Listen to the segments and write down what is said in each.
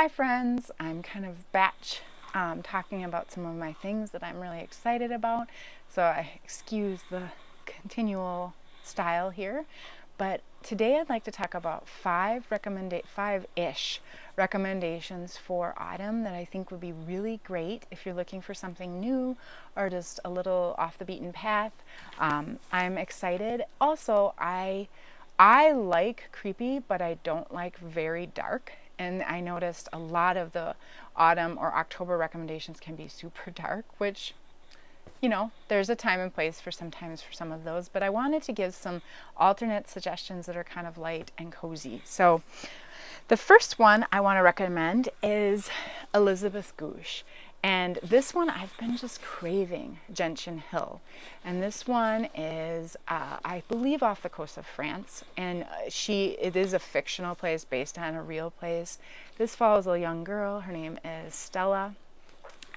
Hi friends, I'm kind of batch um, talking about some of my things that I'm really excited about. So I excuse the continual style here. But today I'd like to talk about five recommend five-ish recommendations for autumn that I think would be really great if you're looking for something new or just a little off the beaten path. Um, I'm excited. Also, I I like creepy, but I don't like very dark and I noticed a lot of the autumn or October recommendations can be super dark, which you know, there's a time and place for sometimes for some of those, but I wanted to give some alternate suggestions that are kind of light and cozy. So the first one I want to recommend is Elizabeth Goudge. And this one I've been just craving, Gentian Hill. And this one is, uh, I believe, off the coast of France. And uh, she, it is a fictional place based on a real place. This follows a young girl. Her name is Stella.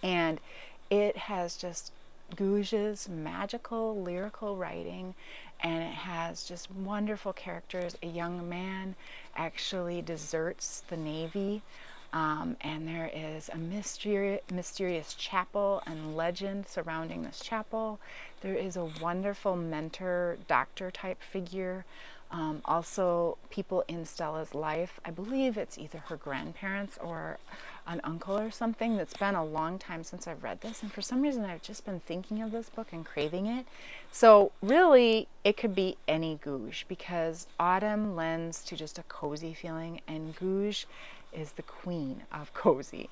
And it has just Goudge's magical lyrical writing and it has just wonderful characters. A young man actually deserts the Navy um, and there is a mysterious, mysterious chapel and legend surrounding this chapel. There is a wonderful mentor, doctor type figure. Um, also, people in Stella's life. I believe it's either her grandparents or an uncle or something. That's been a long time since I've read this, and for some reason, I've just been thinking of this book and craving it. So, really, it could be any Goudge because autumn lends to just a cozy feeling, and Goudge is the queen of cozy.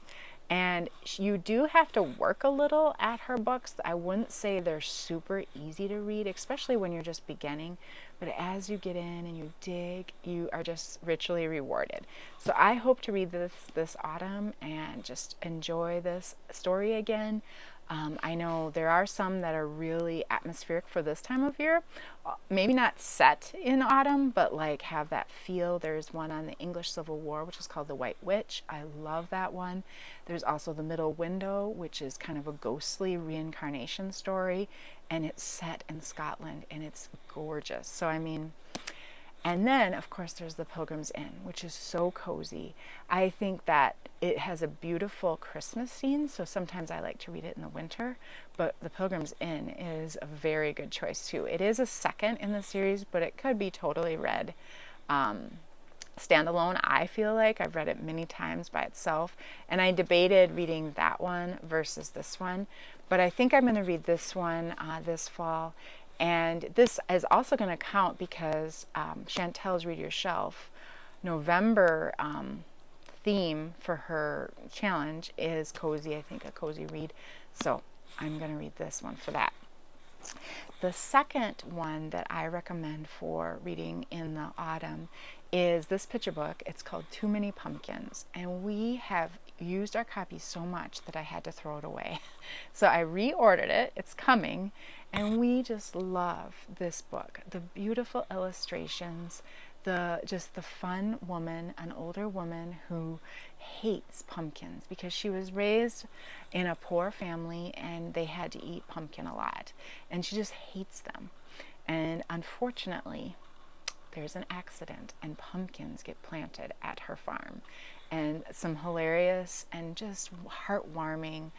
And you do have to work a little at her books. I wouldn't say they're super easy to read, especially when you're just beginning. But as you get in and you dig, you are just richly rewarded. So I hope to read this this autumn and just enjoy this story again. Um, I know there are some that are really atmospheric for this time of year. Uh, maybe not set in autumn, but like have that feel. There's one on the English Civil War, which is called The White Witch. I love that one. There's also The Middle Window, which is kind of a ghostly reincarnation story, and it's set in Scotland, and it's gorgeous. So, I mean, and then, of course, there's the Pilgrim's Inn, which is so cozy. I think that it has a beautiful Christmas scene, so sometimes I like to read it in the winter, but the Pilgrim's Inn is a very good choice too. It is a second in the series, but it could be totally read um, standalone. I feel like I've read it many times by itself, and I debated reading that one versus this one, but I think I'm going to read this one uh, this fall and this is also going to count because um, Chantel's Read Your Shelf November um, theme for her challenge is cozy, I think a cozy read. So I'm going to read this one for that. The second one that I recommend for reading in the autumn is this picture book. It's called Too Many Pumpkins, and we have used our copy so much that I had to throw it away. So I reordered it. It's coming, and we just love this book. The beautiful illustrations, the just the fun woman, an older woman who hates pumpkins because she was raised in a poor family and they had to eat pumpkin a lot. And she just hates them. And unfortunately, there's an accident and pumpkins get planted at her farm. And some hilarious and just heartwarming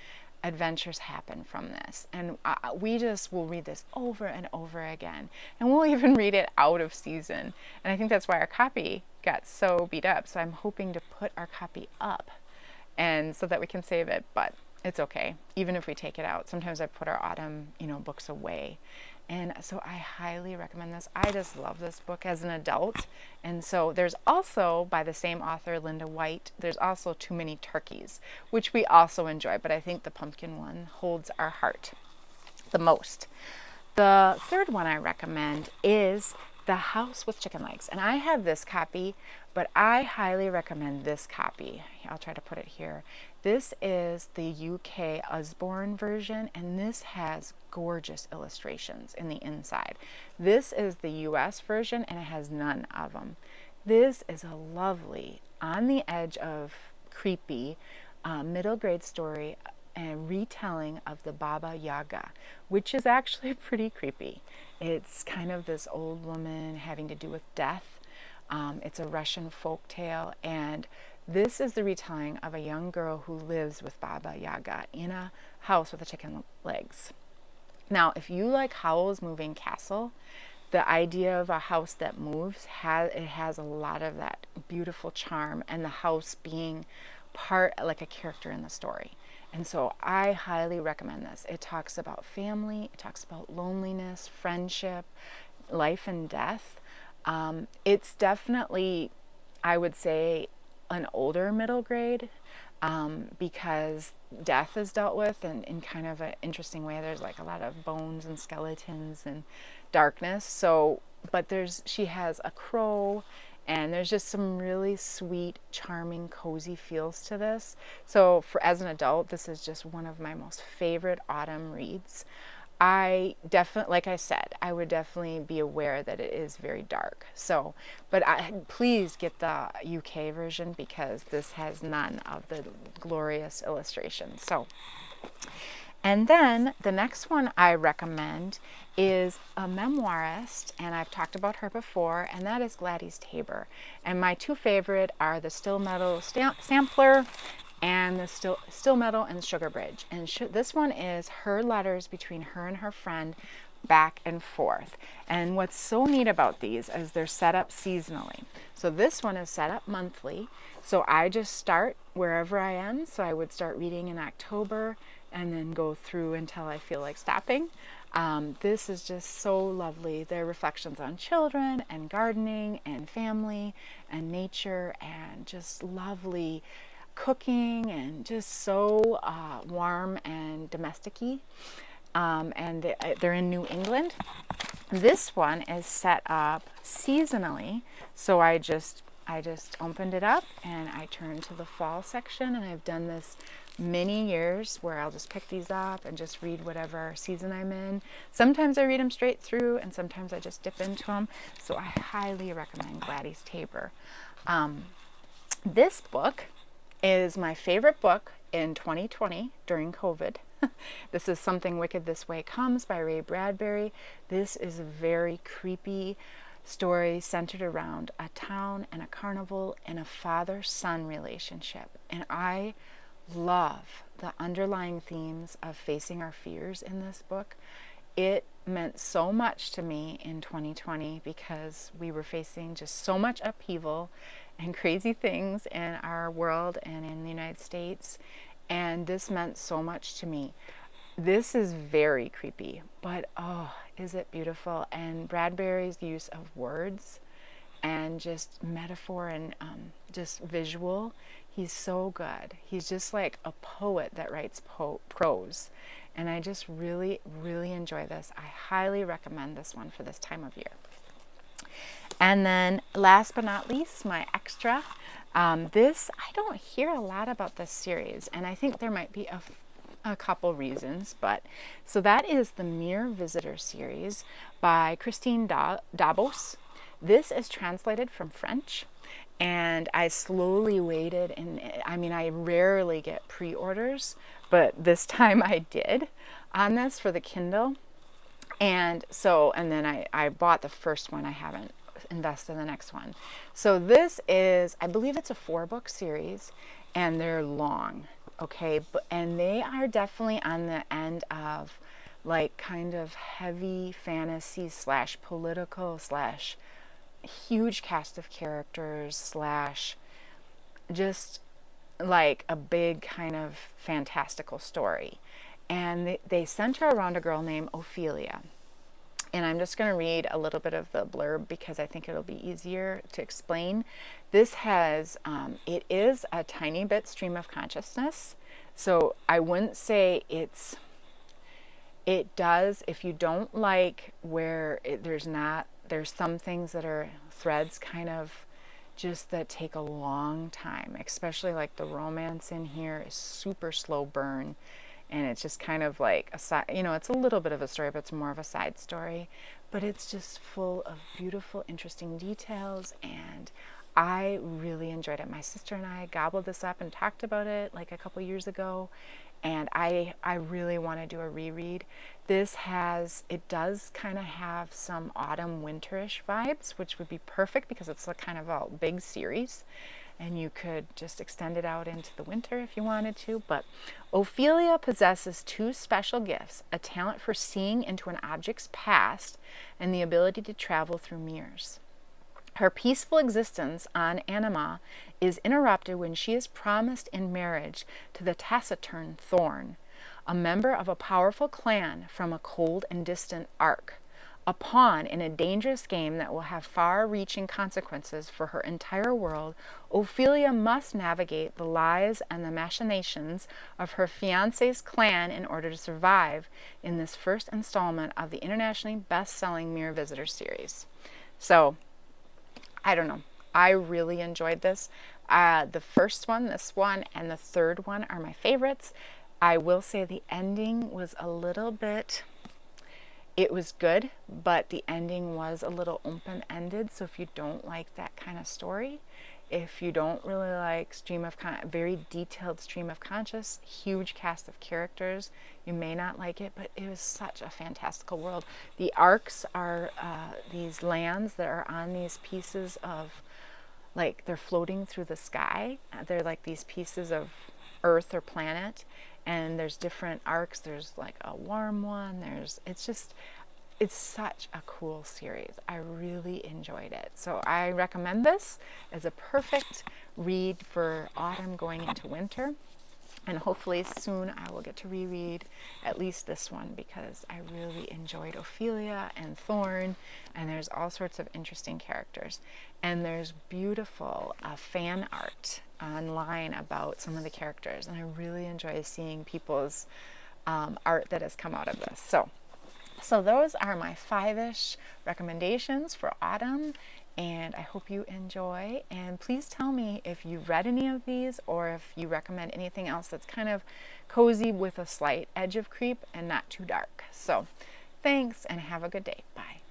adventures happen from this. And uh, we just will read this over and over again. And we'll even read it out of season. And I think that's why our copy got so beat up. So I'm hoping to put our copy up and so that we can save it. But it's okay, even if we take it out. Sometimes I put our autumn, you know, books away and so I highly recommend this. I just love this book as an adult. And so there's also, by the same author, Linda White, there's also Too Many Turkeys, which we also enjoy, but I think the pumpkin one holds our heart the most. The third one I recommend is The House with Chicken Legs. And I have this copy, but I highly recommend this copy. I'll try to put it here. This is the UK Usborne version, and this has gorgeous illustrations in the inside. This is the US version, and it has none of them. This is a lovely, on the edge of creepy, uh, middle grade story and retelling of the Baba Yaga, which is actually pretty creepy. It's kind of this old woman having to do with death. Um, it's a Russian folk tale, and This is the retelling of a young girl who lives with Baba Yaga in a house with a chicken legs. Now, if you like Howl's Moving Castle, the idea of a house that moves has it has a lot of that beautiful charm and the house being part like a character in the story. And so I highly recommend this. It talks about family, it talks about loneliness, friendship, life and death. Um, it's definitely, I would say, an older middle grade um, because death is dealt with in, in kind of an interesting way. There's like a lot of bones and skeletons and darkness. So, but there's, she has a crow and there's just some really sweet, charming, cozy feels to this. So, for as an adult, this is just one of my most favorite autumn reads. I definitely, like I said, I would definitely be aware that it is very dark. So, but I, please get the UK version because this has none of the glorious illustrations. So, and then the next one I recommend is a memoirist, and I've talked about her before, and that is Gladys Taber. And my two favorite are the Stillmeadow Sampler and the Still, Stillmeadow and Sugarbridge. And sh this one is her letters between her and her friend back and forth. And what's so neat about these is they're set up seasonally. So this one is set up monthly. So I just start wherever I am. So I would start reading in October and then go through until I feel like stopping. Um, this is just so lovely. They're reflections on children and gardening and family and nature and just lovely cooking and just so uh, warm and domestic um, and they're in New England. This one is set up seasonally, so I just I just opened it up and I turned to the fall section and I've done this many years where I'll just pick these up and just read whatever season I'm in. Sometimes I read them straight through and sometimes I just dip into them. So I highly recommend Gladys Taber. Um, this book is my favorite book in 2020 during COVID. this is Something Wicked This Way Comes by Ray Bradbury. This is a very creepy story centered around a town and a carnival and a father son relationship. And I love the underlying themes of facing our fears in this book. It meant so much to me in 2020 because we were facing just so much upheaval and crazy things in our world and in the United States. And this meant so much to me. This is very creepy, but oh, is it beautiful? And Bradbury's use of words and just metaphor and um, just visual He's so good. He's just like a poet that writes po- prose. And I just really, really enjoy this. I highly recommend this one for this time of year. And then last but not least, my extra. Um, this, I don't hear a lot about this series, and I think there might be a, a couple reasons, but so that is the Mirror Visitor series by Christelle da- Dabos. This is translated from French and I slowly waited and I mean I rarely get pre-orders but this time I did on this for the Kindle and so and then I, I bought the first one I haven't invested in the next one so this is I believe it's a four book series and they're long okay and they are definitely on the end of like kind of heavy fantasy slash political slash huge cast of characters slash just like a big kind of fantastical story. And they, they center around a girl named Ophelia. And I'm just going to read a little bit of the blurb because I think it'll be easier to explain. This has, um, it is a tiny bit stream of consciousness. So I wouldn't say it's, it does, if you don't like where it, there's not there's some things that are threads kind of just that take a long time, especially like the romance in here is super slow burn. And it's just kind of like a side, you know, it's a little bit of a story, but it's more of a side story. But it's just full of beautiful, interesting details. And I really enjoyed it. My sister and I gobbled this up and talked about it like a couple years ago and I I really want to do a reread. This has it does kind of have some autumn winterish vibes, which would be perfect because it's a kind of a big series. and you could just extend it out into the winter if you wanted to. But Ophelia possesses two special gifts a talent for seeing into an object's past and the ability to travel through mirrors. Her peaceful existence on Anima is interrupted when she is promised in marriage to the taciturn Thorn, a member of a powerful clan from a cold and distant arc, a pawn in a dangerous game that will have far reaching consequences for her entire world, Ophelia must navigate the lies and the machinations of her fiance's clan in order to survive in this first installment of the internationally best selling Mirror Visitor series. So, I don't know. I really enjoyed this. Uh, the first one, this one, and the third one are my favorites. I will say the ending was a little bit it was good, but the ending was a little open ended. So if you don't like that kind of story, if you don't really like stream of con- very detailed stream of conscious, huge cast of characters, you may not like it. But it was such a fantastical world. The arcs are uh, these lands that are on these pieces of, like they're floating through the sky. They're like these pieces of Earth or planet, and there's different arcs there's like a warm one there's it's just it's such a cool series. I really enjoyed it. So i recommend this as a perfect read for autumn going into winter. And hopefully soon I will get to reread at least this one because I really enjoyed Ophelia and Thorn, and there's all sorts of interesting characters. And there's beautiful uh, fan art online about some of the characters, and I really enjoy seeing people's um, art that has come out of this. So, so those are my five-ish recommendations for autumn and I hope you enjoy. And please tell me if you've read any of these or if you recommend anything else that's kind of cozy with a slight edge of creep and not too dark. So thanks and have a good day. Bye.